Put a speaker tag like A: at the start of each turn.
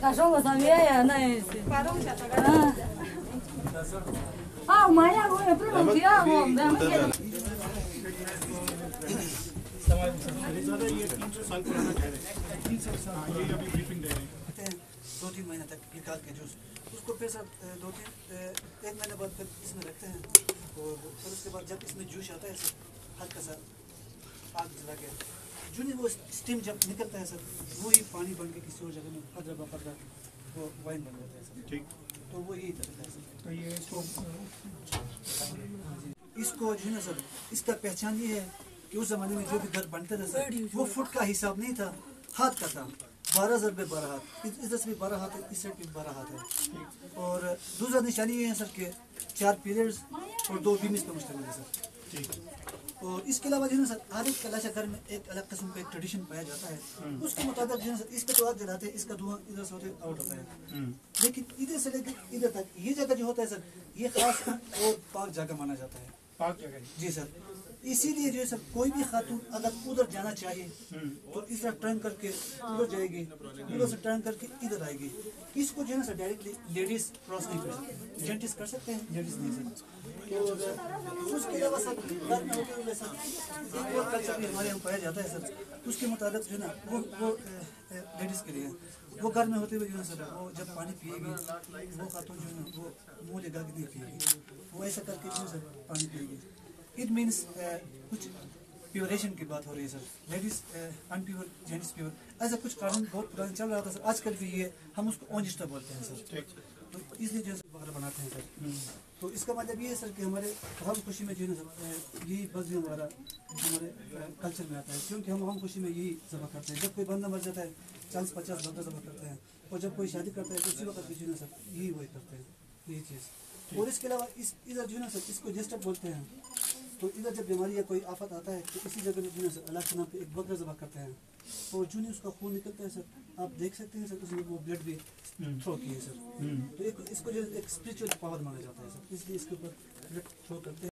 A: Cachorro, sabia? Não. Ah, o Maia agora, Bruno, não tira a mão.
B: دو تین مہینے تک نکال کے جوس اس کو پیسہ دو تین ایک مہینے بعد پھر اس میں رکھتے ہیں اور پھر اس کے بعد جب اس میں جوش آتا ہے ہلکا سا آگ جلا کے جو نہیں وہ سٹیم جب نکلتا ہے سر وہی پانی بن کے کسی اور جگہ میں قدرہ با قدرہ وہ وائن بن جاتا ہے سر۔ تو وہ یہی طرح ہے سر۔
C: تو یہ اس کو
B: ہاں جی۔ اس کو جو ہے نا سر اس کا پہچان یہ ہے کہ اس زمانے میں جو بھی گھر بنتا تھا سر وہ فٹ کا حساب نہیں تھا ہاتھ کا تھا۔ بارہ ضرب بارہ ہاتھ۔ اس سے بھی بارہ ہاتھ ہے اس سائڈ بھی بارہ ہاتھ ہے۔ اور دوسرا نشانی یہ ہے سر کہ چار پیریڈز اور دو بیمز پہ مشتمل ہے سر۔
C: جی۔
B: اور اس کے علاوہ جو ہے نا سر ہر ایک کلاشا گھر میں ایک الگ قسم کا ایک ٹریڈیشن پایا جاتا ہے۔ اس کے مطابق جو ہے سر اس کا دعا آگ جلاتے ہیں اس کا دھواں ادھر سے ہوتے آؤٹ ہوتا ہے۔ لیکن ادھر سے لے کے ادھر تک یہ جگہ جو ہوتا ہے سر یہ خاص اور پاک جگہ مانا جاتا ہے۔
C: پاک جگہ۔
B: جی سر۔ اسی لیے جو سب کوئی بھی خاتون اگر ادھر جانا چاہیے تو اس طرح ٹرن کر کے ادھر جائے گی، ادھر سے ٹرن کر کے ادھر آئے گی۔ اس کو جو ہے نا سر ڈائریکٹلی لیڈیز کراس نہیں کر سکتے۔ جینٹس کر سکتے ہیں جینٹس نہیں سر۔ اور اس کے علاوہ سر گھر میں ہوتے ہوئے سر ایک اور کلچر بھی ہمارے یہاں پایا جاتا ہے سر اس کے مطابق جو ہے نا وہ وہ لیڈیز کے لیے۔ وہ گھر میں ہوتے ہوئے جو ہے سر، وہ جب پانی پیے گی، وہ خاتون جو ہے نا وہ منہ لگا کے نہیں پیے گی۔ وہ ایسا کر کے جو ہے سر پانی پیے گی۔ اٹ مینس کچھ پیوریشن کی بات ہو رہی ہے sir ladies in pure gents pure ایسا کچھ قانون بہت پرانا چل رہا تھا سر آج کل بھی یہ ہم اس کو اونجسٹا بولتے ہیں سر تو اس لیے جو ہے بکرا بناتے ہیں سر. تو اس کا مطلب یہ ہے سر کہ ہمارے غم خوشی میں جو ہے یہی بس جو ہمارا ہمارے کلچر میں آتا ہے. کیونکہ ہم غم خوشی میں یہی ذبح کرتے ہیں. جب کوئی بندہ مر جاتا ہے چالیس پچاس بندہ ذبح کرتے ہیں اور جب کوئی شادی کرتا ہے تو اسی وقت بھی جو ہے سر یہی وہی کرتے ہیں. یہی چیز. اور اس کے علاوہ اس ادھر جو ہے نا سر اس کو جسٹپ بولتے ہیں تو ادھر جب بیماری یا کوئی آفت آتا ہے تو اسی جگہ میں اللہ کے نام پہ ایک بکرا ذبح کرتے ہیں۔ اور جو نہیں اس کا خون نکلتا ہے سر آپ دیکھ سکتے ہیں سر اس میں وہ بلڈ بھی
C: تھرو
B: کی ہے سر۔ تو ایک اس کو جو ایک اسپریچل پاور مانا جاتا ہے سر اس لیے اس کے اوپر بلڈ تھرو کرتے ہیں۔